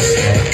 Yes.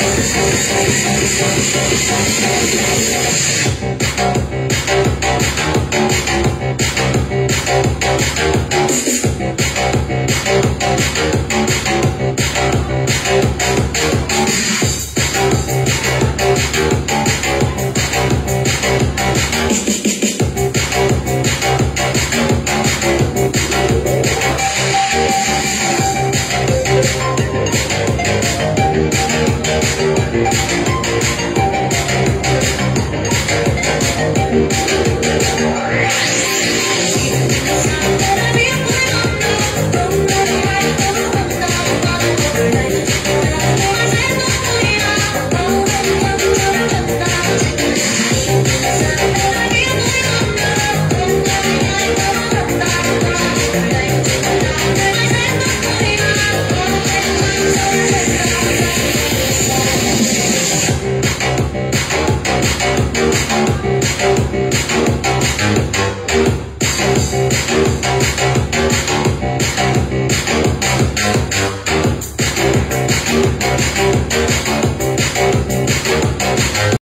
Thank you.